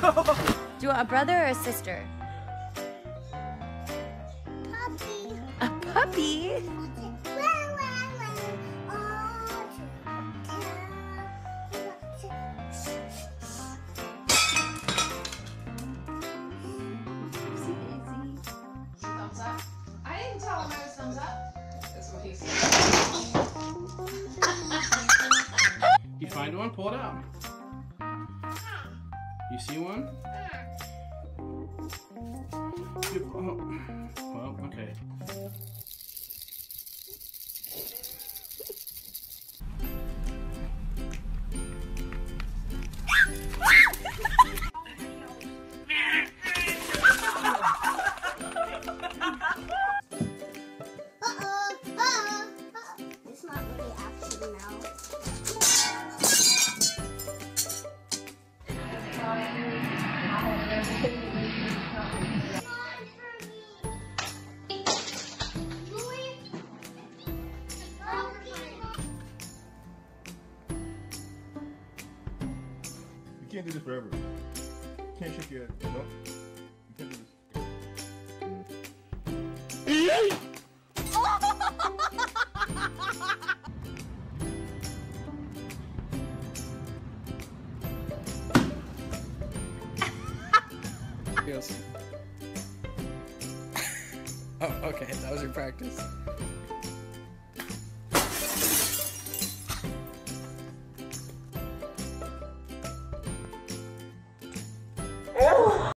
Do you want a brother or a sister? A puppy. A puppy? Thumbs up. I didn't tell him I was thumbs up. That's what he said. You find one, pull it out. You see one? You, oh, well, okay. You can't do this forever. You can't shake your head. No. You can't do this. Oh, okay. That was your practice.